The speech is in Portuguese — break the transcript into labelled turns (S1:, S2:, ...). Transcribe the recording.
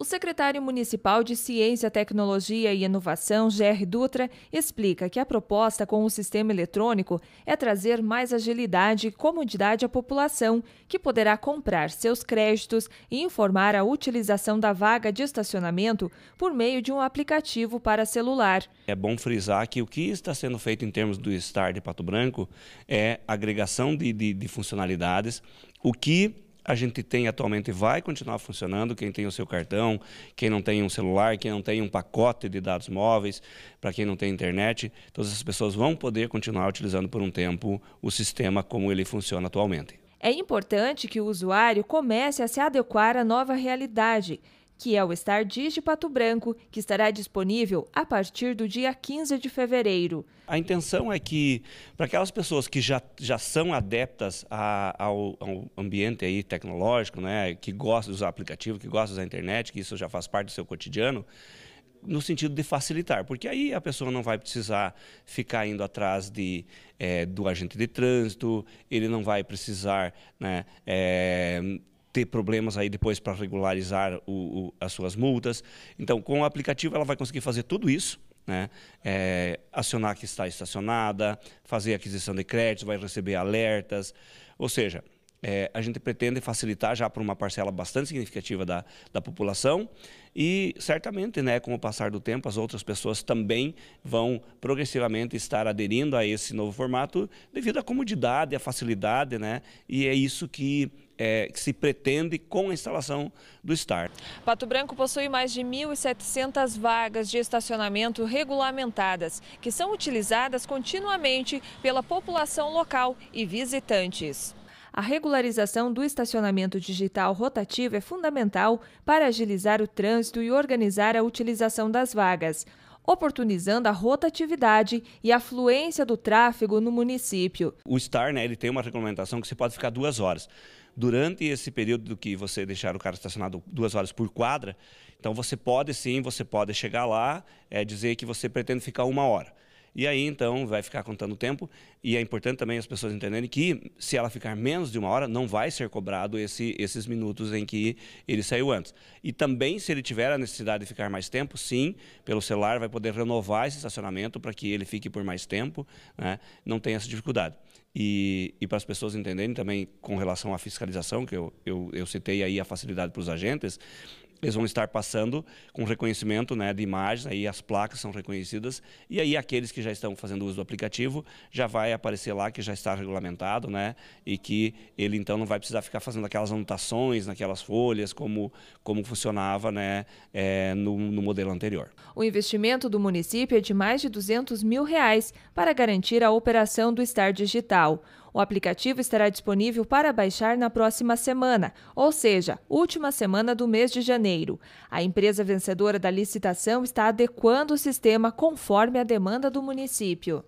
S1: O secretário municipal de Ciência, Tecnologia e Inovação, Gerry Dutra, explica que a proposta com o sistema eletrônico é trazer mais agilidade e comodidade à população, que poderá comprar seus créditos e informar a utilização da vaga de estacionamento por meio de um aplicativo para celular.
S2: É bom frisar que o que está sendo feito em termos do STAR de Pato Branco é agregação de, de, de funcionalidades, o que a gente tem atualmente vai continuar funcionando. Quem tem o seu cartão, quem não tem um celular, quem não tem um pacote de dados móveis, para quem não tem internet, todas essas pessoas vão poder continuar utilizando por um tempo o sistema como ele funciona atualmente.
S1: É importante que o usuário comece a se adequar à nova realidade que é o Star Digi Pato Branco, que estará disponível a partir do dia 15 de fevereiro.
S2: A intenção é que, para aquelas pessoas que já, já são adeptas a, ao, ao, ambiente aí tecnológico, né, que gostam de usar aplicativo, que gostam da internet, que isso já faz parte do seu cotidiano, no sentido de facilitar, porque aí a pessoa não vai precisar ficar indo atrás de, é, do agente de trânsito, ele não vai precisar né, é, ter problemas aí depois para regularizar o, o, as suas multas. Então, com o aplicativo, ela vai conseguir fazer tudo isso. Né? É, acionar que está estacionada, fazer aquisição de créditos, vai receber alertas. Ou seja, é, a gente pretende facilitar já para uma parcela bastante significativa da, da população e certamente, né, com o passar do tempo, as outras pessoas também vão progressivamente estar aderindo a esse novo formato devido à comodidade, à facilidade, né, e é isso que, é, que se pretende com a instalação do STAR.
S1: Pato Branco possui mais de 1.700 vagas de estacionamento regulamentadas, que são utilizadas continuamente pela população local e visitantes. A regularização do estacionamento digital rotativo é fundamental para agilizar o trânsito e organizar a utilização das vagas, oportunizando a rotatividade e a fluência do tráfego no município.
S2: O STAR né, ele tem uma regulamentação que você pode ficar duas horas. Durante esse período que você deixar o carro estacionado duas horas por quadra, então você pode sim, você pode chegar lá, é, dizer que você pretende ficar uma hora. E aí, então, vai ficar contando o tempo. E é importante também as pessoas entenderem que, se ela ficar menos de uma hora, não vai ser cobrado esse, esses minutos em que ele saiu antes. E também, se ele tiver a necessidade de ficar mais tempo, sim, pelo celular, vai poder renovar esse estacionamento para que ele fique por mais tempo. Né? Não tem essa dificuldade. E, e para as pessoas entenderem também com relação à fiscalização, que eu, eu, eu citei aí a facilidade para os agentes, eles vão estar passando com reconhecimento né, de imagens, aí as placas são reconhecidas, e aí aqueles que já estão fazendo uso do aplicativo já vai aparecer lá que já está regulamentado, né, e que ele então não vai precisar ficar fazendo aquelas anotações naquelas folhas como, como funcionava né, é, no, no modelo anterior.
S1: O investimento do município é de mais de 200 mil reais para garantir a operação do Star Digital. O aplicativo estará disponível para baixar na próxima semana, ou seja, última semana do mês de janeiro. A empresa vencedora da licitação está adequando o sistema conforme a demanda do município.